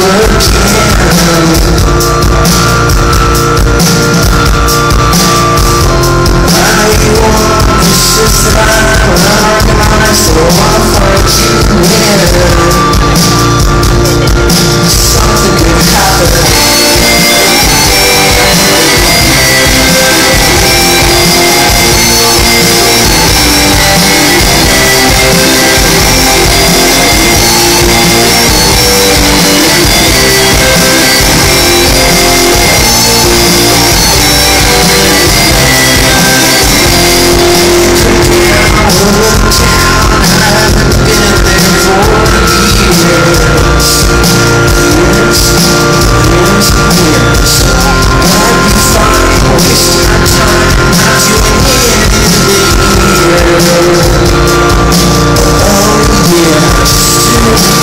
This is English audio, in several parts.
working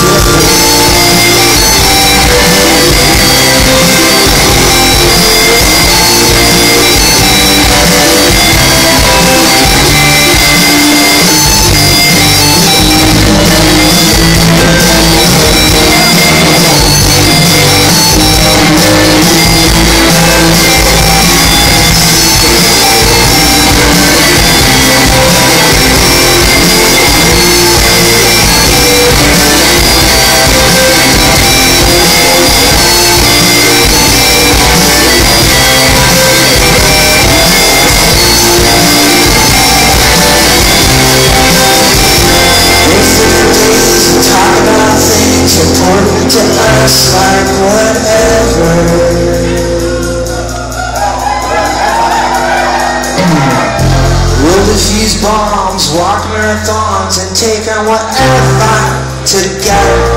Yeah. just like whatever. We'll these bombs, walk marathons, and take on whatever together.